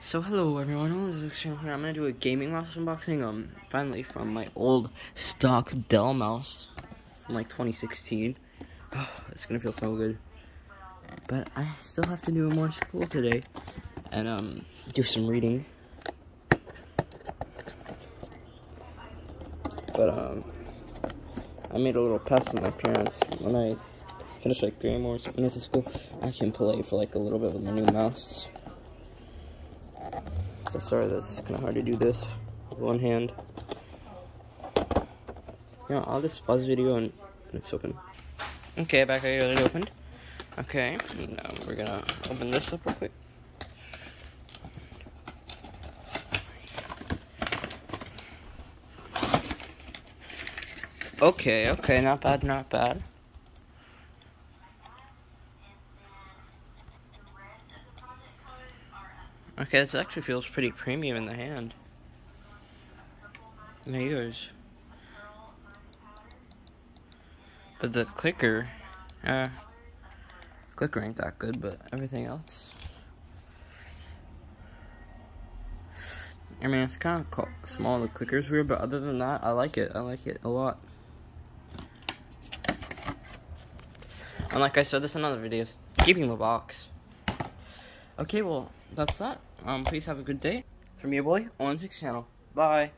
So hello everyone. I'm gonna do a gaming mouse unboxing. Um, finally from my old stock Dell mouse from like 2016. Oh, it's gonna feel so good. But I still have to do more school today and um do some reading. But um, I made a little pact with my parents when I finish like three more minutes of school. I can play for like a little bit with my new mouse. So sorry that's kind of hard to do this with one hand. Yeah, I'll just pause the video and it's open. Okay, back got it opened. Okay, now we're gonna open this up real quick. Okay, okay, not bad, not bad. Okay, this actually feels pretty premium in the hand. In the. But the clicker, uh, clicker ain't that good, but everything else. I mean, it's kind of small, the clicker's weird, but other than that, I like it. I like it a lot. And like I said this in other videos, keeping the box. Okay, well, that's that. Um, please have a good day. From your boy, Owen's Mixed Channel. Bye.